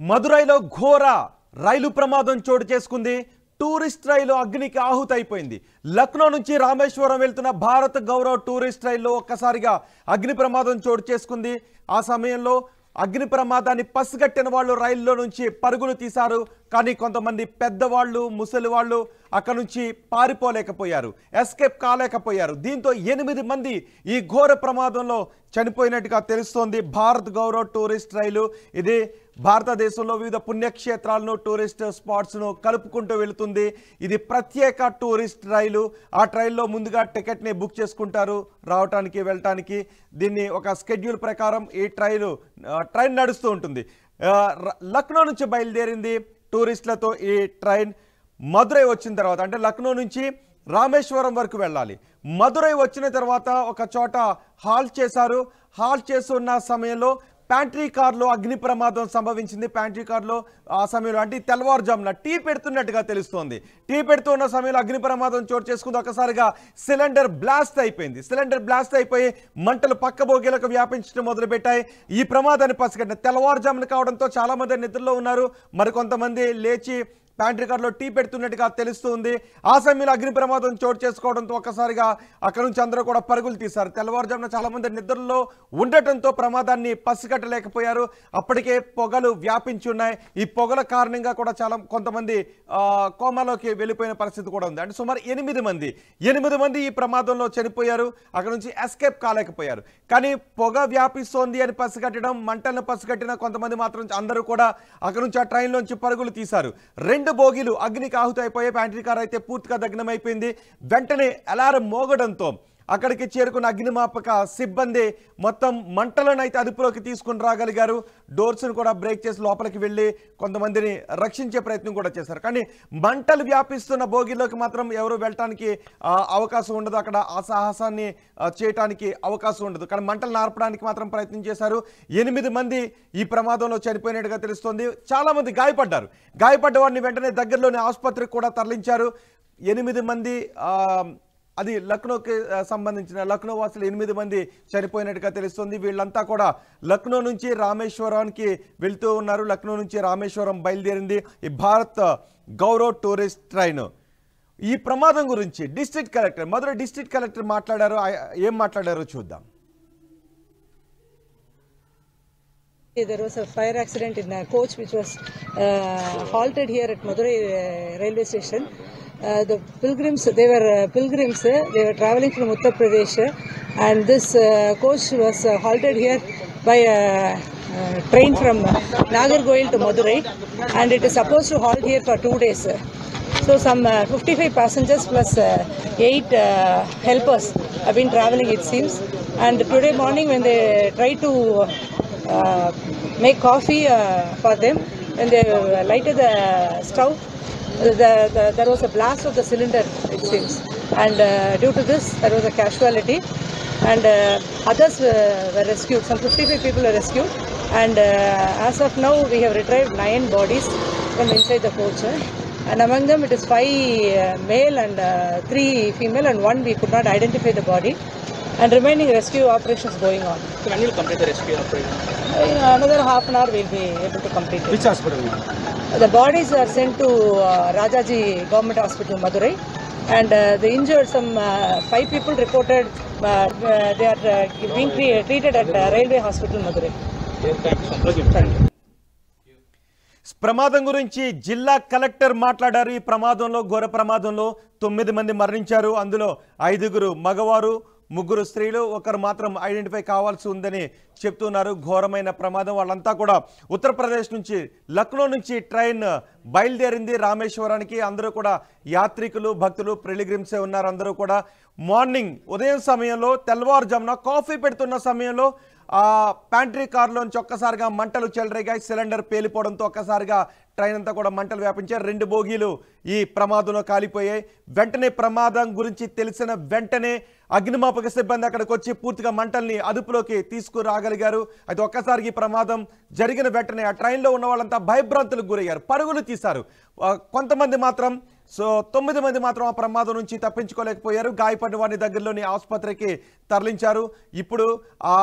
మదురైలో ఘోర రైలు ప్రమాదం చోటు చేసుకుంది. టూరిస్ట్ రైలు అగ్నికి ఆహుతైపోయింది లక్నో నుంచి రామేశ్వరం వెళ్తున్న భారత్ గౌరవ్ టూరిస్ట్ రైల్లో ఒక్కసారిగా అగ్ని ప్రమాదం చోటు చేసుకుంది. ఆ సమయంలో అగ్ని ప్రమాదాన్ని పసిగట్టిన వాళ్ళు రైల్లో నుంచి పరుగులు తీశారు. కానీ కొంతమంది పెద్దవాళ్ళు ముసలి వాళ్ళు అక్కడ నుంచి పారిపోలేకపోయారు. ఎస్కేప్ కాలేకపోయారు. దీంతో ఎనిమిది మంది ఈ ఘోర ప్రమాదంలో చనిపోయినట్టుగా తెలుస్తోంది. భారత్ గౌరవ్ టూరిస్ట్ రైలు. ఇది భారతదేశంలో వివిధ పుణ్యక్షేత్రాలను టూరిస్ట్ స్పాట్స్ను కలుపుకుంటూ వెళుతుంది. ఇది ప్రత్యేక టూరిస్ట్ రైలు. ఆ ట్రైల్లో ముందుగా టికెట్ని బుక్ చేసుకుంటారు. రావటానికి వెళ్ళటానికి. దీన్ని ఒక స్కెడ్యూల్ ప్రకారం ఈ ట్రైలు ట్రైన్ నడుస్తూ ఉంటుంది. లక్నో నుంచి బయలుదేరింది టూరిస్టులతో ఈ ట్రైన్. మదురై వచ్చిన తర్వాత అంటే లక్నో నుంచి రామేశ్వరం వరకు వెళ్ళాలి. మదురై వచ్చిన తర్వాత ఒక చోట హాల్ట్ చేశారు. హాల్ట్ చేస్తున్న సమయంలో ప్యాంట్రీ కార్లో అగ్ని ప్రమాదం సంభవించింది. ప్యాంట్రీ కార్లో ఆ సమయంలో అంటే తెల్లవారుజామున టీ పెడుతున్నట్టుగా తెలుస్తోంది. టీ పెడుతున్న సమయంలో అగ్ని ప్రమాదం చోటు చేసుకుంది. ఒకసారిగా సిలిండర్ బ్లాస్ట్ అయిపోయింది. సిలిండర్ బ్లాస్ట్ అయిపోయి మంటలు పక్క బోగీలకు వ్యాపించడం మొదలుపెట్టాయి. ఈ ప్రమాదాన్ని పసిగట్టిన తెల్లవారుజామున కావడంతో చాలామంది నిద్రలో ఉన్నారు. మరికొంతమంది లేచి ప్యాంట్రీ కార్లో టీ పెడుతున్నట్టుగా తెలుస్తుంది. ఆ సమయంలో అగ్ని ప్రమాదం చోటు చేసుకోవడంతో ఒక్కసారిగా అక్కడ నుంచి అందరూ కూడా పరుగులు తీశారు. తెల్లవారుజామున చాలా మంది నిద్రలో ఉండటంతో ప్రమాదాన్ని పసిగట్టలేకపోయారు. అప్పటికే పొగలు వ్యాపించి ఉన్నాయి. ఈ పొగల కారణంగా కూడా చాలా కొంతమంది కోమాలోకి వెళ్ళిపోయిన పరిస్థితి కూడా ఉంది. అంటే సుమారు ఎనిమిది మంది ఎనిమిది మంది ఈ ప్రమాదంలో చనిపోయారు. అక్కడ నుంచి ఎస్కేప్ కాలేకపోయారు. కానీ పొగ వ్యాపిస్తోంది అని పసిగట్టడం మంటలను పసిగట్టిన కొంతమంది మాత్రం అందరూ కూడా అక్కడ నుంచి ఆ ట్రైన్లోంచి పరుగులు తీశారు. రెండు బోగీలు అగ్నికి ఆహుతైపోయాయి ప్యాంట్రీ కార్ అయితే పూర్తిగా దగ్నమైపోయింది. వెంటనే అలారం మోగడంతో అక్కడికి చేరుకున్న అగ్నిమాపక సిబ్బంది మొత్తం మంటలను అయితే అదుపులోకి తీసుకుని రాగలిగారు. డోర్స్ను కూడా బ్రేక్ చేసి లోపలికి వెళ్ళి కొంతమందిని రక్షించే ప్రయత్నం కూడా చేశారు. కానీ మంటలు వ్యాపిస్తున్న భోగిలోకి మాత్రం ఎవరు వెళ్ళటానికి అవకాశం ఉండదు. అక్కడ ఆ సాహసాన్ని చేయటానికి అవకాశం ఉండదు. కానీ మంటలు నార్పడానికి మాత్రం ప్రయత్నం చేశారు. ఎనిమిది మంది ఈ ప్రమాదంలో చనిపోయినట్టుగా తెలుస్తోంది. చాలామంది గాయపడ్డారు. గాయపడ్డ వారిని వెంటనే దగ్గరలోని ఆసుపత్రికి కూడా తరలించారు. ఎనిమిది మంది అది లక్నోకి సంబంధించిన లక్నో వాసులు ఎనిమిది మంది చనిపోయినట్టుగా తెలుస్తుంది. వీళ్ళంతా కూడా లక్నో నుంచి రామేశ్వరానికి వెళ్తూ ఉన్నారు. లక్నో నుంచి రామేశ్వరం బయలుదేరింది. ఈ భారత్ గౌరవ్ టూరిస్ట్ ట్రైన్. ఈ ప్రమాదం గురించి district collector Madurai district collector మాట్లాడారు. ఏం మాట్లాడారో చూద్దాం. There was a fire accident in a coach which was uh, halted here at Madurai uh, railway station. Uh, the pilgrims, they were uh, pilgrims, uh, they were traveling from Uttar Pradesh uh, and this uh, coach was halted here by a train from Nagargoil to Madurai and it is supposed to halt here for two days. So some uh, 55 passengers plus uh, 8 uh, helpers have been traveling it seems and today morning when they tried to make coffee for them. When they lighted the stove, the, the, there was a blast of the cylinder, it seems. And uh, due to this, there was a casualty. And uh, others uh, were rescued. Some 55 people were rescued. And uh, as of now, we have retrieved nine bodies from inside the coach. And among them, it is five uh, male and uh, three female, and one we could not identify the body. And remaining rescue operations going on. So when will you complete the rescue operation? In another half an hour, we'll be able to complete it. Which hospital? The bodies are send to Rajaji government hospital Madurai and the injured some five people reported they are being treated at railway hospital Madurai ప్రమాదం గురించి జిల్లా collector మాట్లాడారు. ఈ ప్రమాదంలో ఘోర ప్రమాదంలో తొమ్మిది మంది మరణించారు. అందులో ఐదుగురు మగవారు ముగ్గురు స్త్రీలు ఒకరు మాత్రం ఐడెంటిఫై కావాల్సి ఉందని చెప్తున్నారు. ఘోరమైన ప్రమాదం. వాళ్ళంతా కూడా ఉత్తరప్రదేశ్ నుంచి లక్నో నుంచి ట్రైన్ బయలుదేరింది రామేశ్వరానికి. అందరూ కూడా యాత్రికులు భక్తులు ప్రిలిగ్రిమ్సే ఉన్నారు. అందరూ కూడా మార్నింగ్ ఉదయం సమయంలో తెల్లవారుజామున కాఫీ పెడుతున్న సమయంలో ఆ ప్యాంట్రీ కార్లోంచి ఒక్కసారిగా మంటలు చెలరేగాయి. సిలిండర్ పేలిపోవడంతో ఒక్కసారిగా ట్రైన్ అంతా కూడా మంటలు వ్యాపించారు రెండు బోగీలు ఈ ప్రమాదంలో కాలిపోయాయి. వెంటనే ప్రమాదం గురించి తెలిసిన వెంటనే అగ్నిమాపక సిబ్బంది అక్కడికి వచ్చి పూర్తిగా మంటల్ని అదుపులోకి తీసుకురాగలిగారు. అయితే ఒక్కసారికి ఈ ప్రమాదం జరిగిన వెంటనే ఆ ట్రైన్లో ఉన్న వాళ్ళంతా భయభ్రాంతులకు గురయ్యారు. పరుగులు తీశారు. కొంతమంది మాత్రం సో తొమ్మిది మంది మాత్రం ఆ ప్రమాదం నుంచి తప్పించుకోలేకపోయారు. గాయపడిన వారిని దగ్గరలోని ఆసుపత్రికి తరలించారు. ఇప్పుడు ఆ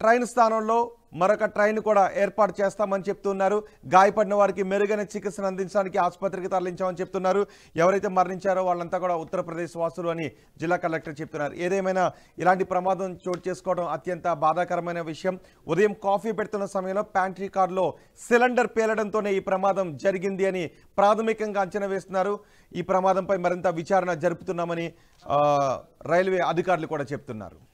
ట్రైన్ స్థానంలో మరొక ట్రైన్ కూడా ఏర్పాటు చేస్తామని చెప్తున్నారు. గాయపడిన వారికి మెరుగైన చికిత్సను అందించడానికి ఆసుపత్రికి తరలించామని చెప్తున్నారు. ఎవరైతే మరణించారో వాళ్ళంతా కూడా ఉత్తరప్రదేశ్ వాసులు అని జిల్లా కలెక్టర్ చెప్తున్నారు. ఏదేమైనా ఇలాంటి ప్రమాదం చోటు చేసుకోవడం అత్యంత బాధాకరమైన విషయం. ఉదయం కాఫీ పెడుతున్న సమయంలో ప్యాంట్రీ కార్లో సిలిండర్ పేలడంతోనే ఈ ప్రమాదం జరిగింది అని ప్రాథమికంగా అంచనా వేస్తున్నారు. ఈ ప్రమాదంపై మరింత విచారణ జరుపుతున్నామని రైల్వే అధికారులు కూడా చెప్తున్నారు.